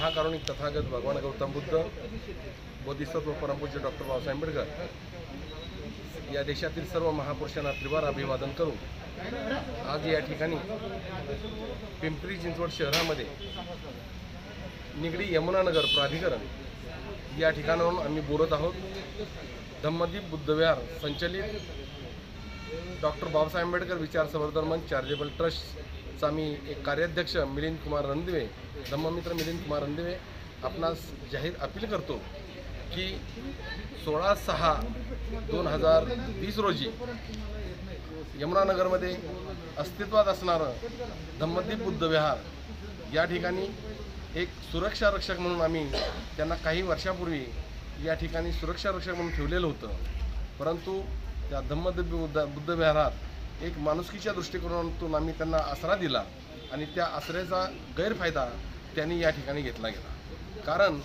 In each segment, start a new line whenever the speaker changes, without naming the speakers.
महाकारुणिक तथागत भगवान गौतम बुद्ध बोधिसत्व परमपूज्य डॉक्टर बाबासाहेब आंबेडकर या देशातील सर्व महापुरुषांना त्रिवार अभिवादन करून आज या ठिकाणी पिंपरी चिंचवड शहरामध्ये निगडी यमुनानगर प्राधिकरण या ठिकाणाहून आम्ही बोलत आहोत. धम्मदीप बुद्धविहार संचलित डॉक्टर बाबासाहेब आंबेडकर विचार संवर्धन मंच चॅरिटेबल चा मी एक कार्याध्यक्ष मिलिंद कुमार रणदिवे धम्ममित्र मिलिंद कुमार रणदिवे आपणास जाहीर अपील करतो की सोळा सहा दोन हजार वीस रोजी यमुनानगरमध्ये अस्तित्वात असणारं धम्मदीप बुद्धविहार या ठिकाणी एक सुरक्षा रक्षक म्हणून आम्ही त्यांना काही वर्षापूर्वी या ठिकाणी सुरक्षा रक्षक म्हणून ठेवलेलं होतं. परंतु त्या धम्मदीप बुद्ध बुद्धविहारात एक माणुसकीच्या दृष्टिकोनातून आम्ही त्यांना आसरा दिला आणि त्या आसऱ्याचा गैरफायदा त्यांनी या ठिकाणी घेतला गेला. कारण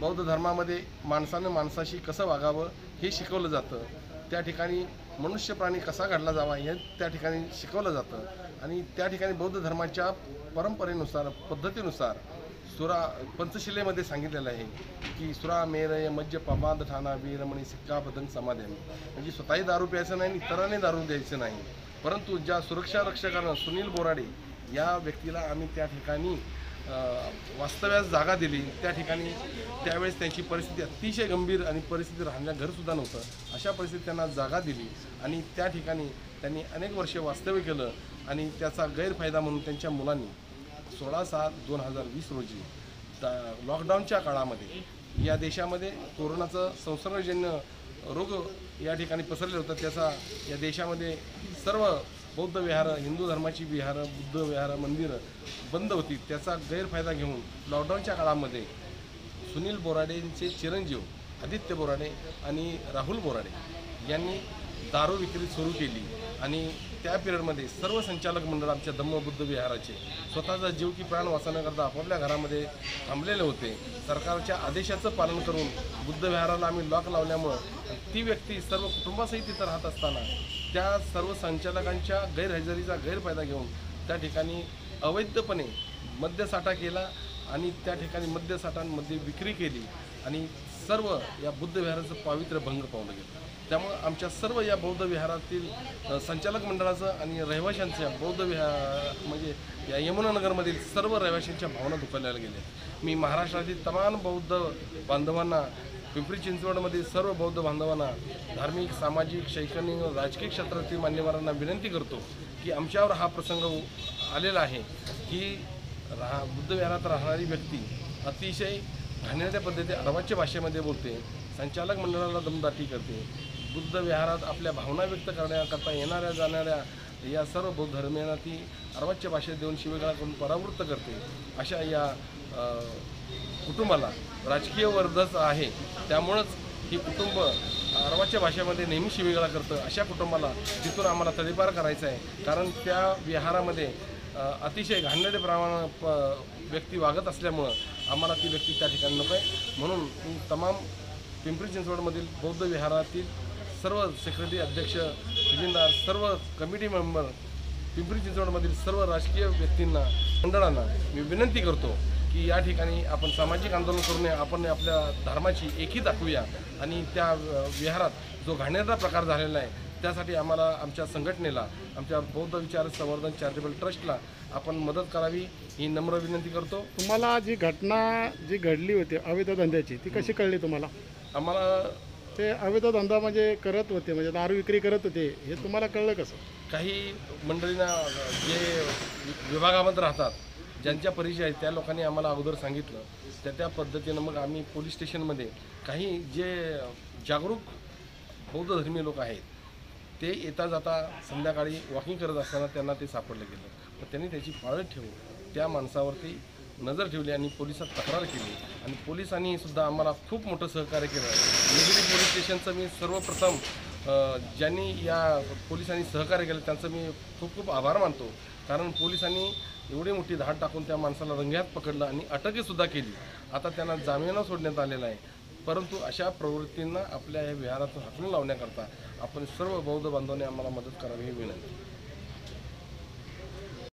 बौद्ध धर्मामध्ये माणसानं माणसाशी कसं वागावं हे शिकवलं जातं. त्या ठिकाणी मनुष्य प्राणी कसा घडला जावा हे त्या ठिकाणी शिकवलं जातं. आणि त्या ठिकाणी बौद्ध धर्माच्या परंपरेनुसार पद्धतीनुसार सुरा पंचशिलेमध्ये सांगितलेलं आहे की सुरा मेरय मज्ज पमाद ठाणा वीरमणी सिक्का बदन समाधान. म्हणजे स्वतःही दारू प्यायचं नाही आणि इतरांनी दारू द्यायचं नाही. परंतु ज्या सुरक्षा रक्षकानं सुनील बोराडे या व्यक्तीला आम्ही त्या ठिकाणी वास्तव्यास जागा दिली. त्या ठिकाणी त्यावेळेस त्यांची परिस्थिती अतिशय गंभीर आणि परिस्थिती राहण्या घरसुद्धा नव्हतं. अशा परिस्थितीत त्यांना जागा दिली आणि त्या ठिकाणी त्यांनी अनेक वर्षे वास्तव्य केलं आणि त्याचा गैरफायदा म्हणून त्यांच्या मुलांनी सोळा सात दोन हजार वीस रोजी ता- लॉकडाऊनच्या काळामध्ये या देशामध्ये कोरोनाचं संसर्गजन्य रोग या ठिकाणी पसरले होतं. त्याचा या देशामध्ये सर्व बौद्ध विहार हिंदू धर्माची विहारं बुद्ध विहारं मंदिरं बंद होती. त्याचा गैरफायदा घेऊन लॉकडाऊनच्या काळामध्ये सुनील बोराडेंचे चिरंजीव आदित्य बोराडे आणि राहुल बोराडे यांनी दारू विक्री सुरू केली आणि त्या पिरियडमध्ये सर्व संचालक मंडळ आमच्या धम्म बुद्ध विहाराचे स्वतःचा जीव की प्राण वाचवण्याकरता आपापल्या घरामध्ये थांबलेले होते. सरकारच्या आदेशाचं पालन करून बुद्ध विहाराला आम्ही लॉक लावल्यामुळं ती व्यक्ती सर्व कुटुंबासहित तिथं राहत असताना त्या सर्व संचालकांच्या गैरहजेरीचा गैरफायदा घेऊन त्या ठिकाणी अवैधपणे मद्यसाठा केला आणि त्या ठिकाणी मद्यसाठांमध्ये विक्री केली आणि सर्व या बुद्ध विहाराचं पावित्र्य भंग पावलं गेलं. त्यामुळं आमच्या सर्व या बौद्ध विहारातील संचालक मंडळाचं आणि रहिवाशांच्या बौद्ध विहार म्हणजे या यमुनानगरमधील सर्व रहिवाशांच्या भावना दुखावल्या गेल्या मी महाराष्ट्रातील तमाम बौद्ध बांधवांना पिंपरी चिंचवडमध्ये सर्व बौद्ध बांधवांना धार्मिक सामाजिक शैक्षणिक व राजकीय क्षेत्रातील मान्यवरांना विनंती करतो की आमच्यावर हा प्रसंग आलेला आहे की राहा बुद्ध विहारात राहणारी व्यक्ती अतिशय घाणेरड्या पद्धती अर्वाच्य भाषेमध्ये बोलते संचालक मंडळाला दमदाटी करते बुद्ध विहारात आपल्या भावना व्यक्त करण्याकरता येणाऱ्या जाणाऱ्या या सर्व बौद्ध धर्मियांना ती अर्वाच्य भाषेत देऊन शिवेगाळा करून परावृत्त करते. अशा या कुटुंबाला राजकीय वर्धच आहे. त्यामुळंच ही कुटुंब अर्वाच्या भाषेमध्ये नेहमी शिवीगाळा करतं. अशा कुटुंबाला तिथून आम्हाला तडीपार करायचं आहे. कारण त्या विहारामध्ये अतिशय घाणेरडे प्रमाण प व्यक्ती वागत असल्यामुळं आम्हाला ती व्यक्ती त्या ठिकाणी नको आहे. म्हणून मी तमाम पिंपरी चिंचवडमधील बौद्ध विहारातील सर्व सेक्रेटरी अध्यक्ष खजिनदार सर्व कमिटी मेंबर पिंपरी चिंचवडमधील सर्व राजकीय व्यक्तींना मंडळांना मी विनंती करतो की या ठिकाणी आपण सामाजिक आंदोलन करू नये आपण आपल्या धर्माची एकी दाखवूया. आणि त्या विहारात जो घाणेरडा प्रकार झालेला आहे त्यासाठी आम्हाला आमच्या संघटनेला आमच्या बौद्ध विचार संवर्धन चॅरिटेबल ट्रस्टला आपण मदत करावी ही नम्र विनंती करतो.
तुम्हाला जी घटना जी घडली होती अवैध धंद्याची ती कशी कळली तुम्हाला?
आम्हाला
ते अवैध धंदा म्हणजे करत होते म्हणजे दारू विक्री करत होते हे तुम्हाला कळलं कसं?
काही मंडळींना जे विभागामध्ये राहतात ज्यांच्या परिचय आहेत त्या लोकांनी आम्हाला अगोदर सांगितलं. त्या त्या पद्धतीनं मग आम्ही पोलीस स्टेशनमध्ये काही जे जागरूक बौद्ध धर्मीय लोक आहेत ते येता जाता संध्याकाळी वॉकिंग करत असताना त्यांना ते सापडलं गेलं. तर त्यांनी त्याची पाळत ठेवून त्या माणसावरती नजर ठेवली आणि पोलिसात तक्रार केली. आणि पोलिसांनी सुद्धा आम्हाला खूप मोठं सहकार्य केलं. निगडी पोलीस स्टेशनचं मी सर्वप्रथम ज्यांनी या पोलिसांनी सहकार्य केलं त्यांचं मी खूप खूप आभार मानतो. कारण पोलिसांनी एवढी मोठी धाड टाकून त्या माणसाला रंग्यात पकडलं आणि अटकहीसुद्धा केली. आता त्यांना जामिनावर सोडण्यात आलेला आहे. परंतु अशा प्रवृत्तींना आपल्या या विहारातून हाकलून लावण्याकरता आपण सर्व बौद्ध बांधवांनी आम्हाला मदत करावी ही विनंती.